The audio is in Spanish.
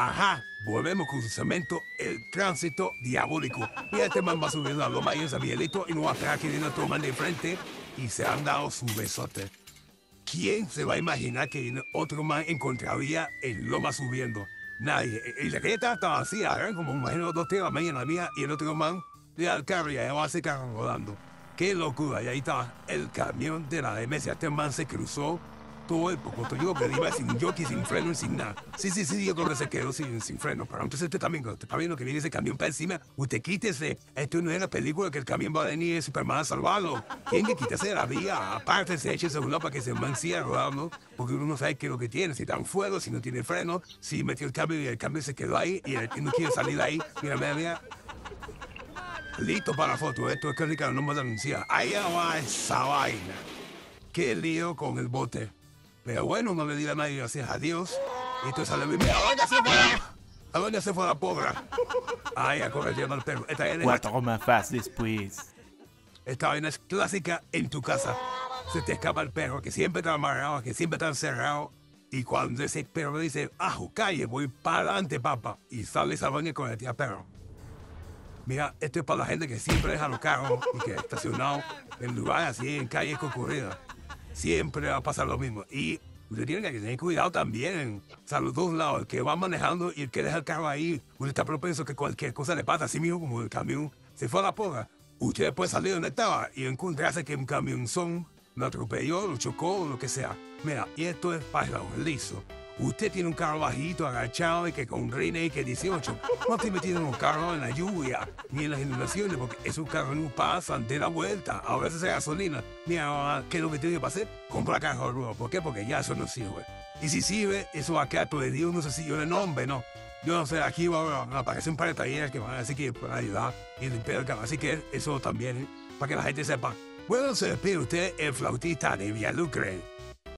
Ajá, volvemos con su cemento, el tránsito diabólico. Y este man va subiendo a Loma y ese Miguelito y no va a esperar que viene otro man de frente y se han dado su besote. ¿Quién se va a imaginar que otro man encontraría en Loma subiendo? Nadie. Y la calle estaba vacía, eran como imagino dos tíos media la mía y el otro man de al carro y allá va ese carro rodando. Qué locura, y ahí está el camión de la demencia. Este man se cruzó todo el poco. Yo que iba sin jockey, sin freno y sin nada. Sí, sí, sí, yo creo que se quedó sin, sin freno. Pero entonces usted también, cuando está viendo que viene ese camión para encima, usted quítese. Esto no es la película que el camión va a venir y Superman a salvarlo. Tiene que quitarse de la vía. Aparte, se eche ese para que se man siga rodando. Porque uno no sabe qué es lo que tiene. Si está en fuego, si no tiene freno, si metió el cambio y el cambio se quedó ahí y él no quiere salir de ahí. Mira, mira, mira. Listo para la foto. Esto es que Ricardo no me anuncia. Allá va esa vaina. Qué lío con el bote. Pero bueno, no le diga a nadie gracias a Dios. Y entonces sale mira, ¿a dónde se fue? ¿A dónde se fue la pobre? Ay, a correr al perro. Esta vaina, es, Cuatro más fast después. esta vaina es clásica en tu casa. Se te escapa el perro, que siempre está amarrado, que siempre está encerrado. Y cuando ese perro dice, ajo, calle, voy para adelante, papá. Y sale esa vaina con el tía perro. Mira, esto es para la gente que siempre deja los carros y que estacionado en lugares así, en calles concurridas. Siempre va a pasar lo mismo. Y usted tiene que tener cuidado también. O sea, los dos lados, el que va manejando y el que deja el carro ahí. Usted está propenso que cualquier cosa le pasa. Así mismo como el camión se fue a la porra. Usted puede salir donde estaba y encontrarse que un camionzón lo atropelló, lo chocó, lo que sea. Mira, y esto es para liso. Usted tiene un carro bajito, agachado y que con rines que 18. No esté metido en un carro en la lluvia ni en las inundaciones porque esos carros no pasan de la vuelta. Ahora esa gasolina. Mira, ¿qué es lo que tiene que hacer? Comprar carro nuevo. ¿Por qué? Porque ya eso no sirve. Y si sirve, eso va a quedar día. No sé si yo de nombre, no. Yo no sé, aquí va a aparecer un par de talleres que van a decir que pueden ayudar y limpiar el carro. Así que eso también, para que la gente sepa. Bueno, se despide usted, el flautista de Villalucre.